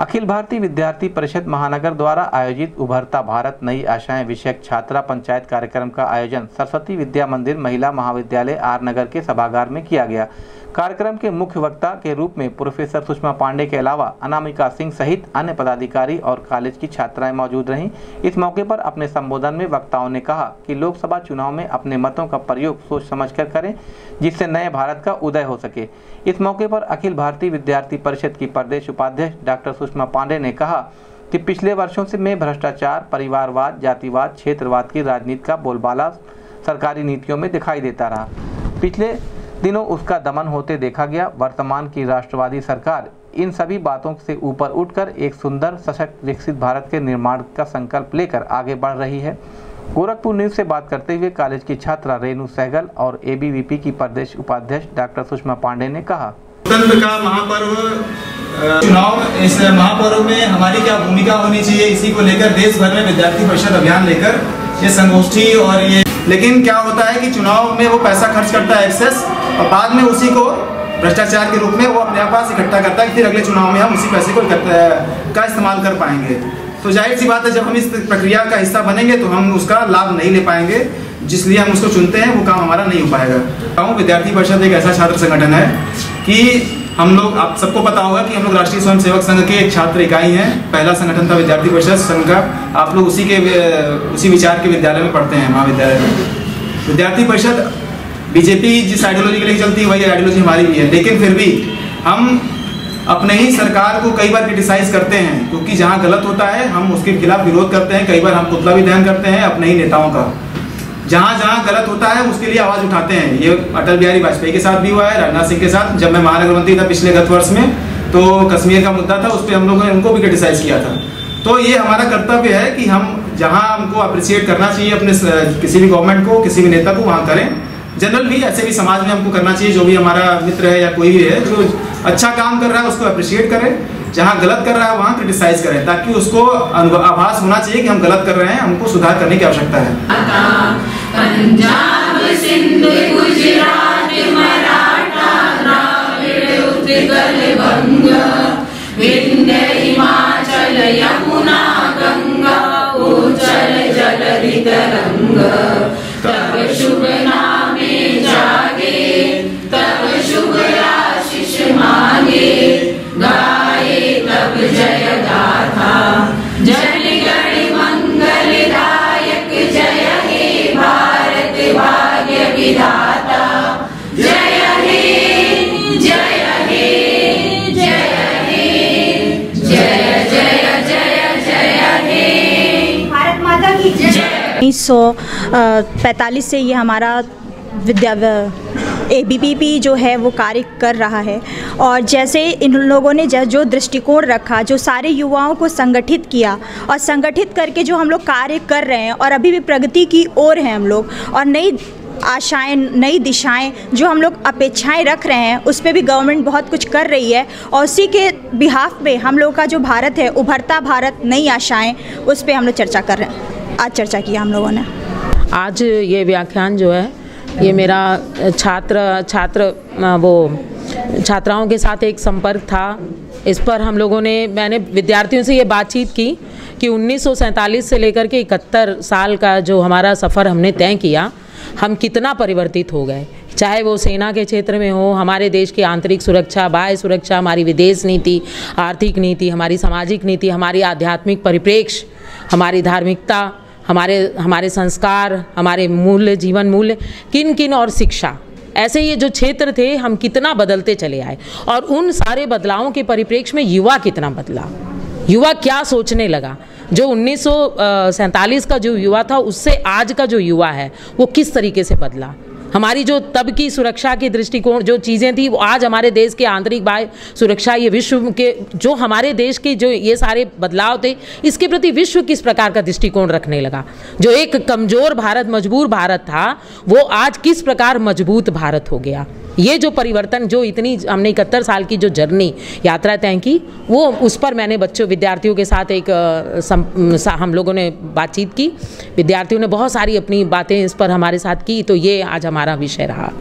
अखिल भारतीय विद्यार्थी परिषद महानगर द्वारा आयोजित उभरता भारत नई आशाएँ विषयक छात्रा पंचायत कार्यक्रम का आयोजन सरस्वती विद्या मंदिर महिला महाविद्यालय आर नगर के सभागार में किया गया। कार्यक्रम के मुख्य वक्ता के रूप में प्रोफेसर सुषमा पांडे के अलावा अनामिका सिंह सहित अन्य पदाधिकारी और कॉलेज की छात्राएँ मौजूद रहीं। इस मौके पर अपने संबोधन में वक्ताओं ने कहा कि लोकसभा चुनाव में अपने मतों का प्रयोग सोच समझकर करें, जिससे नए भारत का उदय हो सके। इस मौके पर अखिल भारतीय विद्यार्थी परिषद की प्रदेश उपाध्यक्ष डॉक्टर सुषमा पांडे ने कहा कि पिछले वर्षों से में भ्रष्टाचार, परिवारवाद, जातिवाद, क्षेत्रवाद की राजनीति का बोलबाला सरकारी नीतियों में दिखाई देता रहा। पिछले दिनों उसका दमन होते देखा गया। वर्तमान की राष्ट्रवादी सरकार इन सभी बातों से ऊपर उठकर एक सुंदर, सशक्त, विकसित भारत के निर्माण का संकल्प लेकर आगे बढ़ रही है। गोरखपुर न्यूज़ से बात करते हुए कॉलेज की छात्रा रेणु सहगल और एबीवीपी की प्रदेश उपाध्यक्ष डॉक्टर सुषमा पांडे ने कहा लोकतंत्र का महापर्व चुनाव, इस महापर्व में हमारी क्या भूमिका होनी चाहिए, इसी को लेकर देश भर में विद्यार्थी परिषद अभियान लेकर ये संगोष्ठी और ये लेकिन क्या होता है कि चुनाव में वो पैसा खर्च करता है एक्सेस, और बाद में उसी को भ्रष्टाचार के रूप में वो अपने पास इकट्ठा करता है कि फिर अगले चुनाव में हम उसी पैसे को का इस्तेमाल कर पाएँगे। तो ज़ाहिर सी बात है, जब हम इस प्रक्रिया का हिस्सा बनेंगे तो हम उसका लाभ नहीं ले पाएँगे। जिसलिए हम उसको चुनते हैं, वो काम हमारा नहीं हो पाएगा। कहूँ, विद्यार्थी परिषद एक ऐसा छात्र संगठन है कि हम लोग, आप सबको पता होगा कि हम लोग राष्ट्रीय स्वयं सेवक संघ के एक छात्र इकाई हैं। पहला संगठन था विद्यार्थी परिषद संघ का। आप लोग उसी के, उसी विचार के विद्यालय में पढ़ते हैं, महाविद्यालय में। विद्यार्थी परिषद बीजेपी जिस आइडियोलॉजी के लिए चलती है, वही आइडियोलॉजी हमारी भी है। लेकिन फिर भी हम अपने ही सरकार को कई बार क्रिटिसाइज करते हैं, क्योंकि जहाँ गलत होता है, हम उसके खिलाफ विरोध करते हैं, कई बार हम पुतला भी दहन करते हैं अपने ही नेताओं का। जहाँ जहाँ गलत होता है, उसके लिए आवाज़ उठाते हैं। ये अटल बिहारी वाजपेयी के साथ भी हुआ है, राजनाथ सिंह के साथ। जब मैं महानगर मंत्री था पिछले गत वर्ष में तो कश्मीर का मुद्दा था, उस पर हम लोगों ने, उनको भी क्रिटिसाइज किया था। तो ये हमारा कर्तव्य है कि हम जहाँ हमको अप्रिशिएट करना चाहिए अपने किसी भी गवर्नमेंट को, किसी भी नेता को, वहाँ करें। जनरल भी ऐसे भी समाज में हमको करना चाहिए, जो भी हमारा मित्र है या कोई भी है, जो अच्छा काम कर रहा है, उसको अप्रिशिएट करें। जहाँ गलत कर रहा है, वहाँ क्रिटिसाइज करें, ताकि उसको आभास होना चाहिए कि हम गलत कर रहे हैं, हमको सुधार करने की आवश्यकता है। पंजाब सिंध, गुजरात, मराठा, द्राविड़, उत्कल, बंग, विंध्य, हिमाचल, यमुना, गंगा उज्जल जलधि तरंग तब शुभ नामे जागे, तब शुभ आशीष मांगे। गाए तब जय गाथा जन विधाता। जय हे जय हे जय हे जय जय जय जय हे भारत माता की जय। उन्नीस सौ पैंतालीस से ये हमारा विद्या ए बी जो है वो कार्य कर रहा है। और जैसे इन लोगों ने जो दृष्टिकोण रखा जो सारे युवाओं को संगठित किया और संगठित करके जो हम लोग कार्य कर रहे हैं और अभी भी प्रगति की ओर हैं हम लोग। और नई आशाएँ, नई दिशाएँ जो हम लोग अपेक्षाएँ रख रहे हैं, उस पर भी गवर्नमेंट बहुत कुछ कर रही है। और उसी के बिहाफ पे हम लोग का जो भारत है, उभरता भारत, नई आशाएँ, उस पर हम लोग चर्चा कर रहे हैं। आज चर्चा किया हम लोगों ने। आज ये व्याख्यान जो है, ये मेरा छात्र छात्र वो छात्राओं के साथ एक संपर्क था। इस पर हम लोगों ने, मैंने विद्यार्थियों से ये बातचीत की कि उन्नीस सौ सैंतालीस से लेकर के इकहत्तर साल का जो हमारा सफ़र हमने तय किया हम कितना परिवर्तित हो गए। चाहे वो सेना के क्षेत्र में हो, हमारे देश की आंतरिक सुरक्षा, बाह्य सुरक्षा, हमारी विदेश नीति, आर्थिक नीति, हमारी सामाजिक नीति, हमारी आध्यात्मिक परिप्रेक्ष्य, हमारी धार्मिकता, हमारे हमारे संस्कार, हमारे मूल्य, जीवन मूल्य किन किन और शिक्षा। ऐसे ये जो क्षेत्र थे, हम कितना बदलते चले आए। और उन सारे बदलावों के परिप्रेक्ष्य में युवा कितना बदला। युवा क्या सोचने लगा? जो उन्नीस सौ सैंतालीस का जो युवा था, उससे आज का जो युवा है, वो किस तरीके से बदला? हमारी जो तब की सुरक्षा के दृष्टिकोण, जो चीज़ें थी, वो आज हमारे देश के आंतरिक बाह्य सुरक्षा, ये विश्व के, जो हमारे देश के जो ये सारे बदलाव थे, इसके प्रति विश्व किस प्रकार का दृष्टिकोण रखने लगा? जो एक कमज़ोर भारत, मजबूर भारत था, वो आज किस प्रकार मज़बूत भारत हो गया? ये जो परिवर्तन जो इतनी हमने इकहत्तर साल की जो जर्नी यात्रा तय की वो उस पर मैंने बच्चों विद्यार्थियों के साथ एक सम, हम लोगों ने बातचीत की। विद्यार्थियों ने बहुत सारी अपनी बातें इस पर हमारे साथ की तो ये आज हमारा विषय रहा।